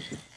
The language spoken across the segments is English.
Bye.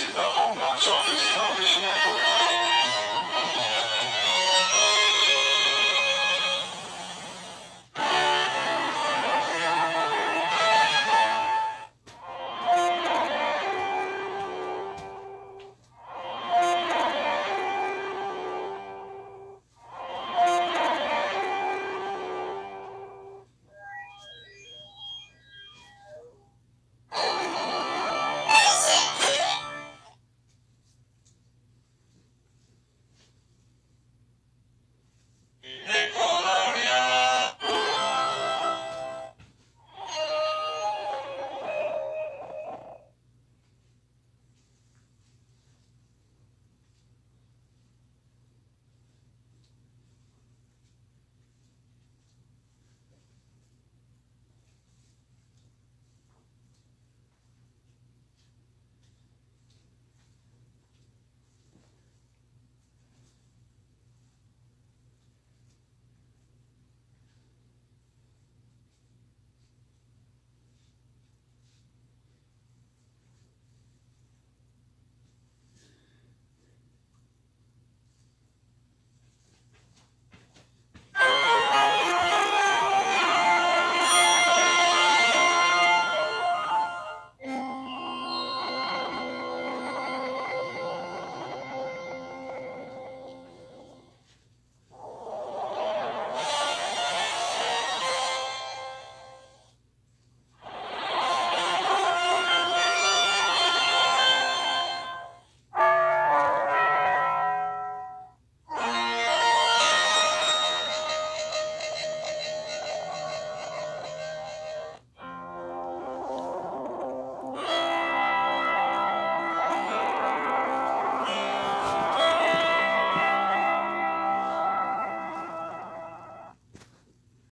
you know.